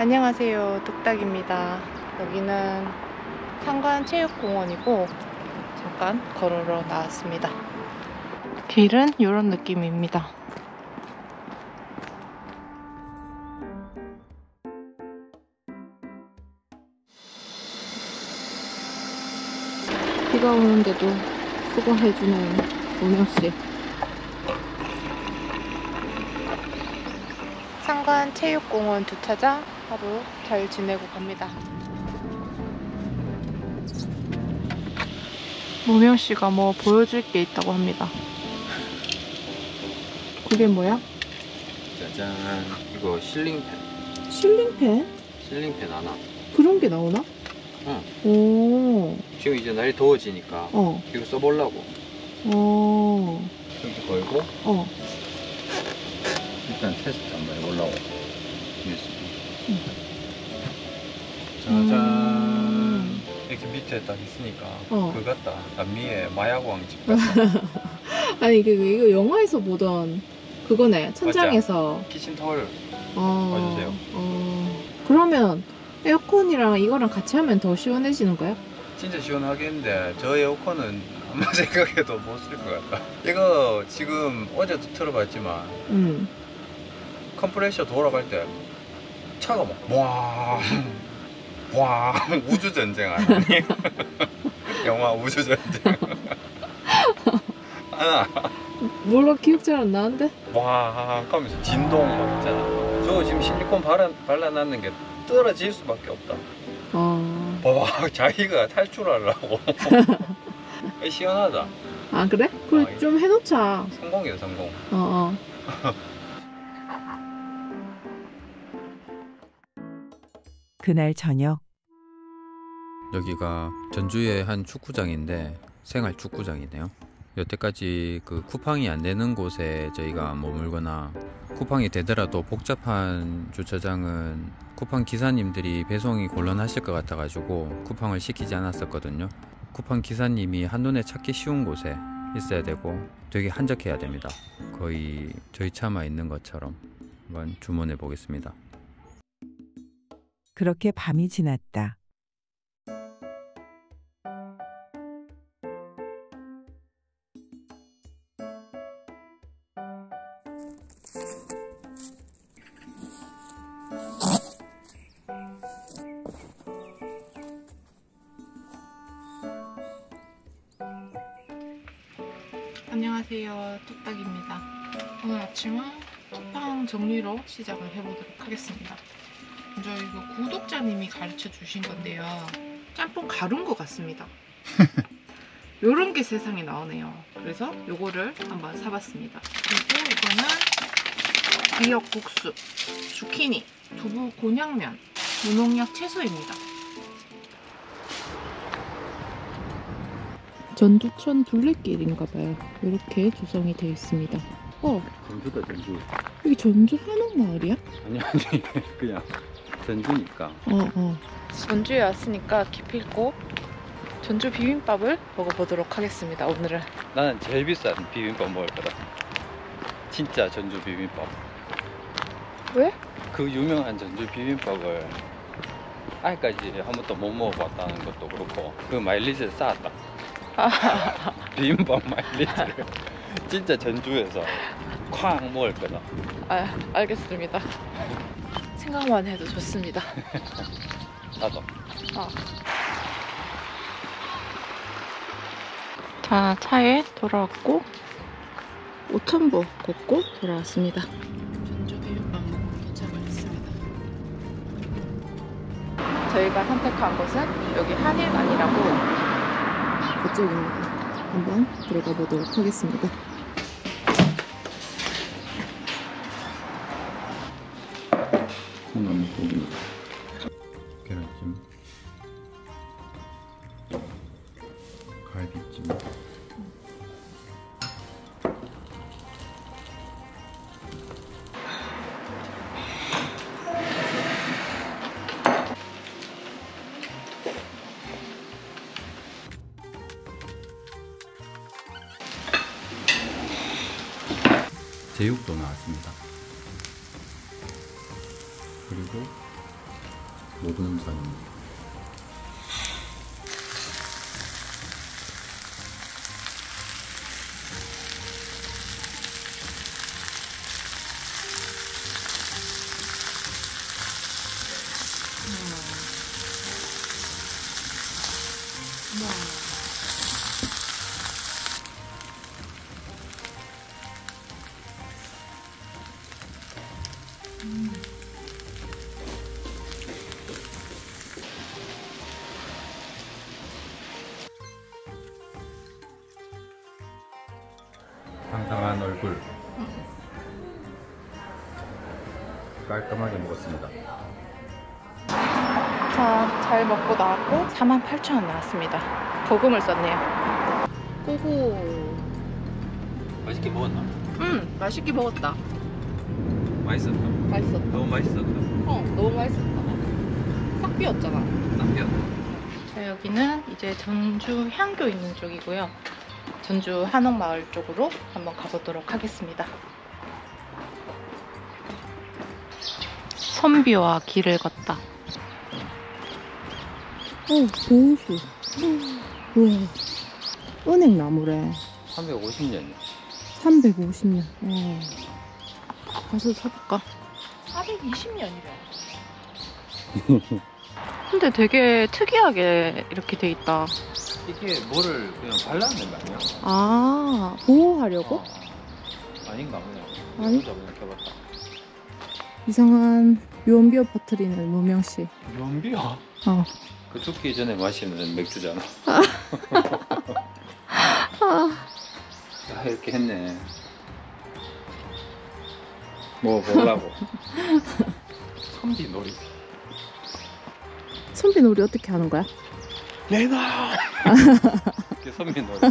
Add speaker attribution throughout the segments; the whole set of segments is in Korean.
Speaker 1: 안녕하세요. 뚝딱입니다. 여기는 상관 체육공원이고 잠깐 걸으러 나왔습니다. 길은 이런 느낌입니다. 비가 오는데도 수고해주는 동영씨. 상관 체육공원 주차장 하루 잘 지내고 갑니다. 무명 씨가 뭐 보여줄 게 있다고 합니다. 그게 뭐야?
Speaker 2: 짜잔 이거 실링팬
Speaker 1: 실링팬?
Speaker 2: 실링팬 하나
Speaker 1: 그런 게 나오나?
Speaker 2: 응.
Speaker 1: 오,
Speaker 2: 지금 이제 날이 더워지니까
Speaker 1: 어,
Speaker 2: 이거 써보려고
Speaker 1: 어,
Speaker 2: 이렇게 걸고
Speaker 1: 어.
Speaker 2: 일단 테스트 한번 해보려고. 짜잔 이렇게 밑에 딱 있으니까
Speaker 1: 어.
Speaker 2: 그거 같다 남미의 마약왕 집 같다
Speaker 1: 아니 이게 이거 영화에서 보던 그거네 천장에서.
Speaker 2: 키친 타월
Speaker 1: 어,
Speaker 2: 봐주세요.
Speaker 1: 어. 그러면 에어컨이랑 이거랑 같이 하면 더 시원해지는 거야?
Speaker 2: 진짜 시원하겠는데 저 에어컨은 아무 생각해도 못 쓸 것 같다 이거 지금 어제도 틀어봤지만
Speaker 1: 응.
Speaker 2: 컴프레셔 돌아갈 때 차가 막 와, 와 우주 전쟁 아니? 영화 우주 전쟁. 하나
Speaker 1: 몰라 기억 잘 안 나는데?
Speaker 2: 와 하면서 진동 막 있잖아. 저거 지금 실리콘 발라 발라놨는 게 떨어질 수밖에 없다.
Speaker 1: 어.
Speaker 2: 와 자기가 탈출하려고. 시원하다.
Speaker 1: 아 그래? 그래
Speaker 2: 아,
Speaker 1: 좀 해놓자.
Speaker 2: 성공이다 성공.
Speaker 1: 어 어.
Speaker 3: 그날 저녁
Speaker 2: 여기가 전주의 한 축구장인데 생활 축구장이네요. 여태까지 그 쿠팡이 안 되는 곳에 저희가 머물거나 쿠팡이 되더라도 복잡한 주차장은 쿠팡 기사님들이 배송이 곤란하실 것 같아가지고 쿠팡을 시키지 않았었거든요. 쿠팡 기사님이 한눈에 찾기 쉬운 곳에 있어야 되고 되게 한적해야 됩니다. 거의 저희 차만 있는 것처럼 한번 주문해 보겠습니다.
Speaker 3: 그렇게 밤이 지났다.
Speaker 1: 안녕하세요. 뚝딱입니다. 오늘 아침은 쿠팡 정리로 시작을 해보도록 하겠습니다. 먼저 이거 구독자님이 가르쳐 주신 건데요. 짬뽕 가루인 것 같습니다. 요런 게 세상에 나오네요. 그래서 요거를 한번 사봤습니다. 그리고 이거는 미역국수, 주키니, 두부 곤약면, 무농약 채소입니다. 전두천 둘레길인가봐요. 이렇게 조성이 되어 있습니다. 어,
Speaker 2: 전주다 전주.
Speaker 1: 여기 전주 한옥마을이야?
Speaker 2: 아니 아니 그냥 전주니까
Speaker 1: 어, 어. 전주에 왔으니까 기필코 전주 비빔밥을 먹어보도록 하겠습니다. 오늘은.
Speaker 2: 나는 제일 비싼 비빔밥 먹을 거다 진짜 전주 비빔밥
Speaker 1: 왜?
Speaker 2: 그 유명한 전주 비빔밥을 아직까지 한 번도 못 먹어봤다는 것도 그렇고 그 마일리지를 쌓았다 비빔밥 마일리지를 진짜 전주에서 쾅 먹을 거다
Speaker 1: 아, 알겠습니다. 생각만 해도 좋습니다.
Speaker 2: 나도
Speaker 1: 자, 차에 돌아왔고 5천보 걷고 돌아왔습니다. 저희가 선택한 곳은 여기 한일관이라고 그쪽입니다. 한번 들어가 보도록 하겠습니다.
Speaker 2: 콩나물고기 계란찜 그리고 노동자입니다. 상상한 얼굴 깔끔하게 먹었습니다.
Speaker 4: 자, 잘 먹고 나왔고 48,000원 나왔습니다. 거금을 썼네요. 고고.
Speaker 2: 맛있게 먹었나?
Speaker 4: 음, 맛있게 먹었다.
Speaker 2: 맛있었다.
Speaker 4: 맛있었다.
Speaker 2: 너무 맛있었다.
Speaker 4: 어, 너무 맛있었다. 싹 비었잖아.
Speaker 2: 남겨.
Speaker 4: 자, 여기는 이제 전주 향교 있는 쪽이고요. 전주 한옥마을 쪽으로 한번 가보도록 하겠습니다. 선비와 길을 걷다.
Speaker 1: 어, 보호수. 우와. 은행 나무래.
Speaker 2: 350년.
Speaker 1: 350년. 와. 가서 사볼까?
Speaker 4: 420년이래. 근데 되게 특이하게 이렇게 돼 있다.
Speaker 2: 이게 뭐를 그냥 발라낸 거 아니야?
Speaker 1: 아, 보호하려고?
Speaker 2: 어. 아닌가 보네.
Speaker 1: 아니.
Speaker 2: 그냥 켜봤다.
Speaker 1: 이상한 유언비어 퍼트리는 무명 씨.
Speaker 2: 연비야?
Speaker 1: 어.
Speaker 2: 그 죽기 전에 마시는 맥주잖아.
Speaker 1: 아,
Speaker 2: 야 이렇게 했네. 뭐 보려고. 선비 놀이.
Speaker 1: 선비 놀이 어떻게 하는 거야?
Speaker 2: 내놔. 이게 선비 놀이야.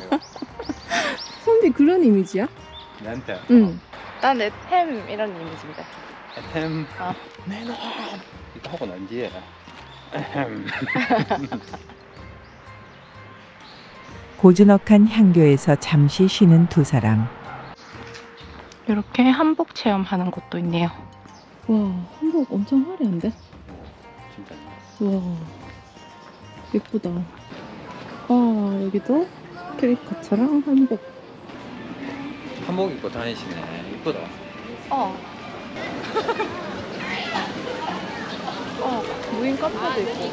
Speaker 1: 선비 그런 이미지야?
Speaker 2: 나한테.
Speaker 1: 응.
Speaker 4: 난 에템 이런 이미지입니다.
Speaker 2: 템.
Speaker 4: 아.
Speaker 2: 내놔. 이거 하고 난 뒤에.
Speaker 3: 고즈넉한 향교에서 잠시 쉬는 두 사람.
Speaker 4: 이렇게 한복 체험하는 곳도 있네요.
Speaker 1: 와, 한복 엄청 화려한데?
Speaker 2: 진짜.
Speaker 1: 와, 예쁘다. 와, 여기도 캐릭터처럼 한복.
Speaker 2: 한복 입고 다니시네. 이쁘다.
Speaker 4: 어. 어, 무인 카페도 있고.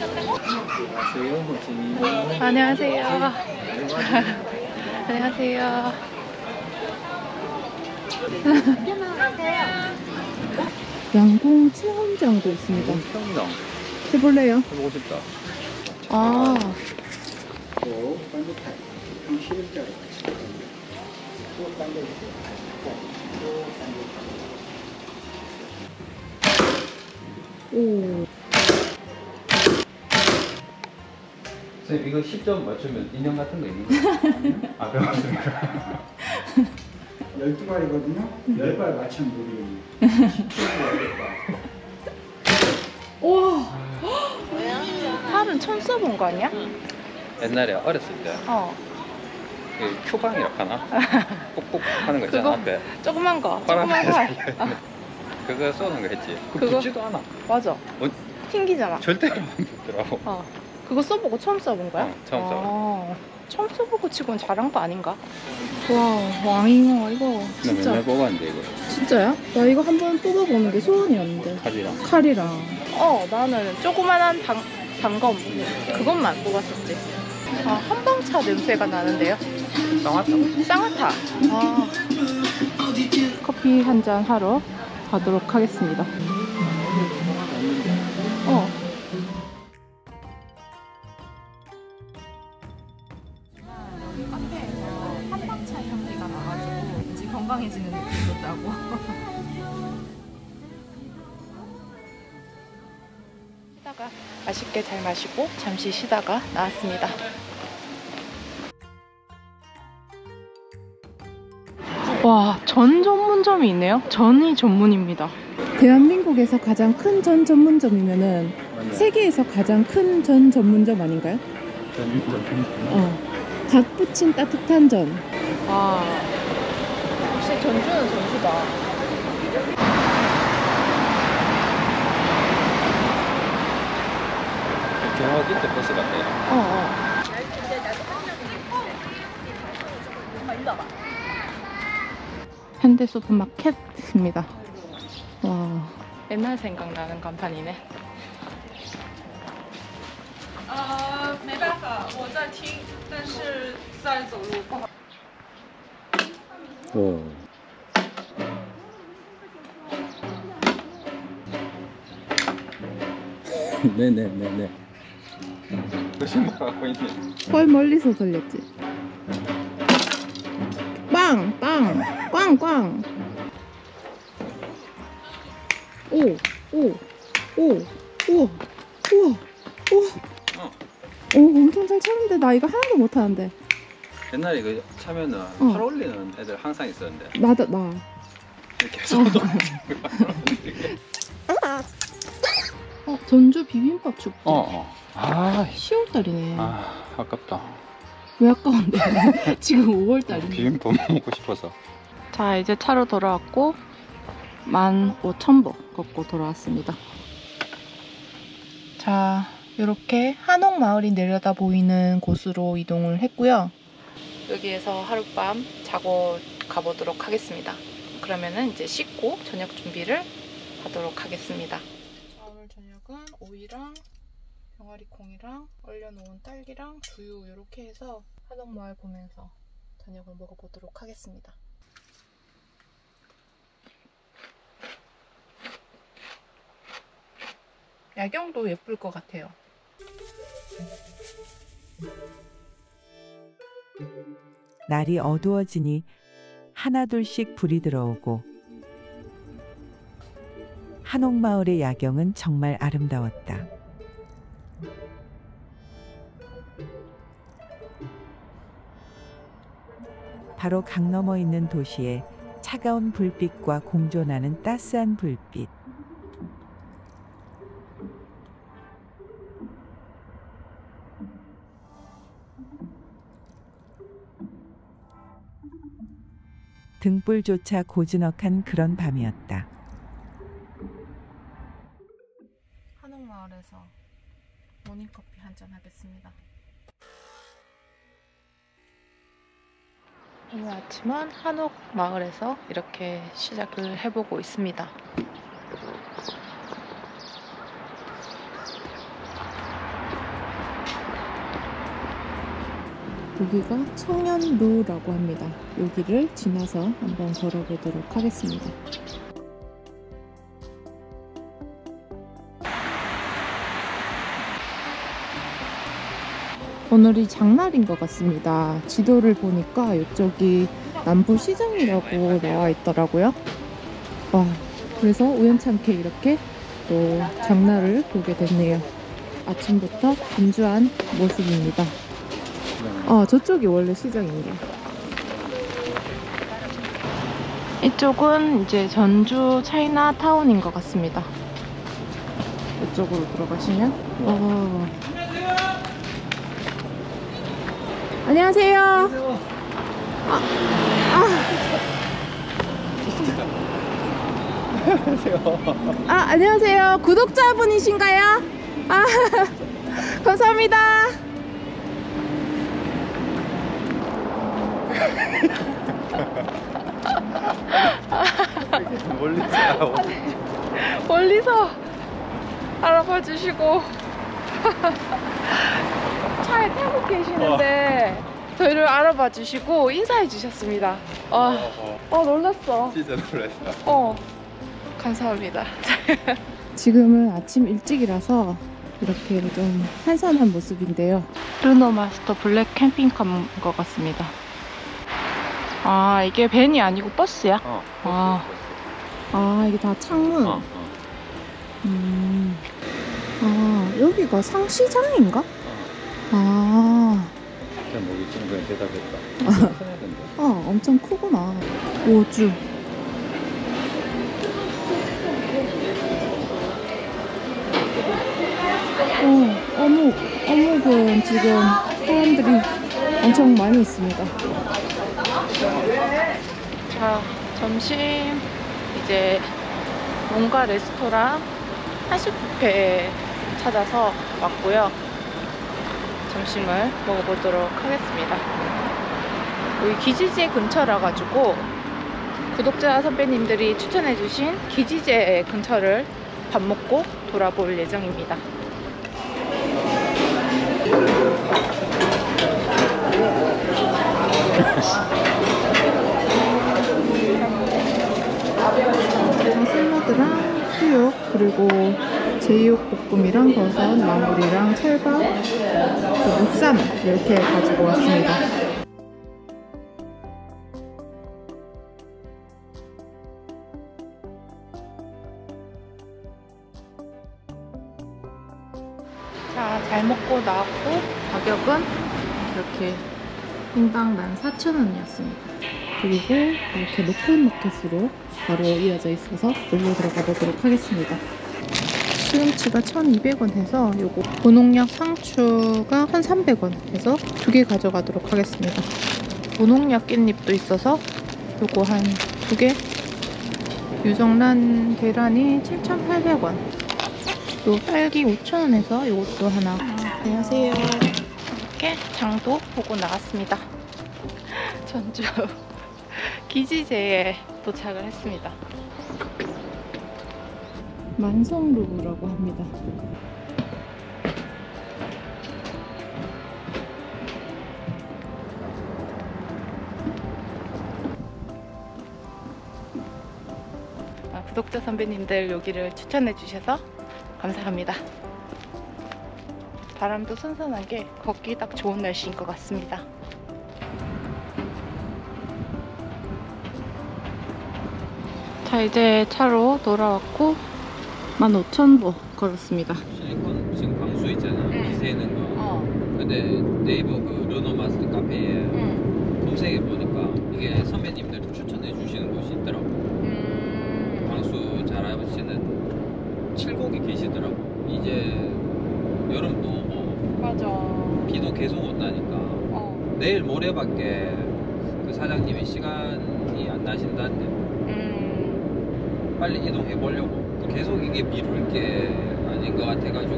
Speaker 4: 안녕하세요. 안녕하세요.
Speaker 1: 양궁 체험장도 있습니다.
Speaker 2: 평당
Speaker 1: 해볼래요?
Speaker 2: 해보고 싶다.
Speaker 1: 아, 오,
Speaker 2: 선생님 이거 10점 맞추면 인형 같은 거 있는 거 아, 그렇습니까?
Speaker 5: 12발이거든요. 10발 맞추면 모르겠네요.
Speaker 1: 와,
Speaker 4: 팔은 처음 써본 거 아니야?
Speaker 2: 옛날에 어렸을 때
Speaker 4: 어,
Speaker 2: 그 큐방이라고 하나? 꾹꾹 하는 거 있잖아
Speaker 4: 그거?
Speaker 2: 앞에
Speaker 4: 조그만 거, 조그만
Speaker 2: 파란색
Speaker 4: 팔.
Speaker 2: 달려있는 그거 쏘는 거 했지 그거
Speaker 4: 그거?
Speaker 2: 붙지도 않아
Speaker 4: 맞아.
Speaker 2: 어?
Speaker 4: 튕기잖아.
Speaker 2: 절대로 안 붙더라고
Speaker 4: 어. 그거 써보고 처음 써본 거야?
Speaker 2: 어, 처음 써봐.
Speaker 4: 어, 처음 써보고 치고는 잘한 거 아닌가?
Speaker 1: 와, 왕잉어 이거
Speaker 2: 나
Speaker 1: 진짜
Speaker 2: 맨날 뽑았는데 이거
Speaker 1: 진짜야? 나 이거 한번 뽑아보는 게 소원이었는데
Speaker 2: 칼이랑
Speaker 1: 칼이랑
Speaker 4: 어, 나는 조그만한 당, 단검 그것만 뽑았었지. 아, 한방차 냄새가 나는데요.
Speaker 2: 쌍화탕
Speaker 4: 쌍화타. 아,
Speaker 1: 커피 한 잔 하러 가도록 하겠습니다.
Speaker 4: 쉬다가 맛있게 잘 마시고 잠시 쉬다가 나왔습니다. 와, 전 전문점이 있네요. 전이 전문입니다.
Speaker 1: 대한민국에서 가장 큰 전 전문점이면은 세계에서 가장 큰 전 전문점 아닌가요? 어. 갓 부친 따뜻한 전.
Speaker 4: 와, 역시 전주는 전주다.
Speaker 2: 이때 버스 같아요.
Speaker 1: 어, 어. 현대 슈퍼마켓입니다. 와. 옛날 생각나는 간판이네.
Speaker 4: 呃，没办法，我在听，但是在走路，不好。
Speaker 2: 오. 네네네네. 거짓말하고 있네.
Speaker 1: 헐 멀리서 들렸지. 빵! 빵! 꽝! 꽝! 오! 오! 오! 우와! 우와! 우와!
Speaker 2: 어.
Speaker 1: 오, 엄청 잘 차는데 나 이거 하나도 못하는데.
Speaker 2: 옛날에 그 차면은
Speaker 1: 어.
Speaker 2: 팔 올리는 애들 항상 있었는데
Speaker 1: 나도 나.
Speaker 2: 손도
Speaker 1: 어, 전주 비빔밥 축제.
Speaker 2: 어. 아,
Speaker 1: 10월달이네.
Speaker 2: 아 아깝다.
Speaker 1: 왜 아까운데? 지금 5월달이네.
Speaker 2: 비빔밥 먹고 싶어서.
Speaker 1: 자, 이제 차로 돌아왔고 15,000보 걷고 돌아왔습니다. 자, 이렇게 한옥 마을이 내려다 보이는 곳으로 이동을 했고요. 여기에서 하룻밤 자고 가보도록 하겠습니다. 그러면은 이제 씻고 저녁 준비를 하도록 하겠습니다. 오이랑 병아리 콩이랑 얼려놓은 딸기랑 두유 이렇게 해서 한옥 마을 보면서 저녁을 먹어보도록 하겠습니다. 야경도 예쁠 것 같아요.
Speaker 3: 날이 어두워지니 하나둘씩 불이 들어오고 한옥마을의 야경은 정말 아름다웠다. 바로 강 너머 있는 도시에 차가운 불빛과 공존하는 따스한 불빛. 등불조차 고즈넉한 그런 밤이었다.
Speaker 1: 한옥마을에서 모닝커피 한잔 하겠습니다. 오늘 아침은 한옥 마을에서 이렇게 시작을 해보고 있습니다. 여기가 청년루라고 합니다. 여기를 지나서 한번 걸어보도록 하겠습니다. 오늘이 장날인 것 같습니다. 지도를 보니까 이쪽이 남부시장이라고 나와 있더라고요. 와, 그래서 우연찮게 이렇게 또 장날을 보게 됐네요. 아침부터 분주한 모습입니다. 아, 저쪽이 원래 시장인가? 이쪽은 이제 전주 차이나타운인 것 같습니다. 이쪽으로 들어가시면 어, 안녕하세요. 아, 아. 아, 안녕하세요. 구독자분이신가요? 아, 감사합니다.
Speaker 2: 멀리서
Speaker 1: 멀리서 알아봐 주시고 차에 타고 계시는데 저희를 알아봐 주시고 인사해 주셨습니다. 아, 어 놀랐어.
Speaker 2: 진짜 놀랐어.
Speaker 1: 어, 감사합니다. 지금은 아침 일찍이라서 이렇게 좀 한산한 모습인데요. 르노 마스터 블랙 캠핑카인 것 같습니다. 아, 이게 밴이 아니고 버스야?
Speaker 2: 어.
Speaker 1: 아. 아, 이게 다 창문.
Speaker 2: 어, 어.
Speaker 1: 음. 아, 여기가 상시장인가? 아,
Speaker 2: 진짜 모기 친구에 대답했다. 해야 된다.
Speaker 1: 아, 엄청 크구나. 오주. 어, 어묵, 어묵은 지금 사람들이 엄청 많이 있습니다. 자, 점심 이제 뭔가 레스토랑 한식 뷔페 찾아서 왔고요. 점심을 먹어보도록 하겠습니다. 여기 기지제 근처라 가지고 구독자 선배님들이 추천해주신 기지제 근처를 밥 먹고 돌아볼 예정입니다. 샐러드랑 수육 그리고 제육볶음이랑 버섯 나물이랑 찰밥 그 무쌈 이렇게 가지고 왔습니다. 자, 잘 먹고 나왔고 가격은 이렇게 인당 14,000원이었습니다. 그리고 이렇게 높은 마켓으로 바로 이어져 있어서 놀러 들어가 보도록 하겠습니다. 시금치가 1,200원 해서 요거 고농약 상추가 1,300원 해서 두 개 가져가도록 하겠습니다. 고농약 깻잎도 있어서 요거 한 두 개. 유정란 계란이 7,800원. 또 딸기 5,000원 해서 요것도 하나. 안녕하세요. 이렇게 장도 보고 나왔습니다. 전주 기지제에 도착을 했습니다. 만성루브라고 합니다. 아, 구독자 선배님들 여기를 추천해 주셔서 감사합니다. 바람도 선선하게 걷기 딱 좋은 날씨인 것 같습니다. 자 이제 차로 돌아왔고 15,000보 걸었습니다.
Speaker 2: 실리콘 지금 방수 있잖아.
Speaker 1: 응.
Speaker 2: 기세는 거.
Speaker 1: 어,
Speaker 2: 근데 네이버 그 르노 마스터 카페에
Speaker 1: 응.
Speaker 2: 검색해 보니까 이게 선배님들 추천해 주시는 곳이 있더라고.
Speaker 1: 음,
Speaker 2: 방수 잘 아시는 칠곡이 계시더라고. 이제 여름도 오고
Speaker 1: 맞아.
Speaker 2: 비도 계속 온다니까
Speaker 1: 어,
Speaker 2: 내일 모레밖에 그 사장님이 시간이 안 나신다는데
Speaker 1: 음,
Speaker 2: 빨리 이동해 보려고. 또 계속 이게 미룰 게 아닌 것 같아가지고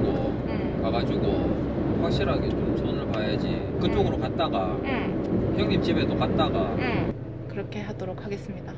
Speaker 1: 음,
Speaker 2: 가가지고 확실하게 좀 손을 봐야지. 그쪽으로 갔다가
Speaker 1: 음,
Speaker 2: 형님 집에도 갔다가
Speaker 1: 음. 그렇게 하도록 하겠습니다.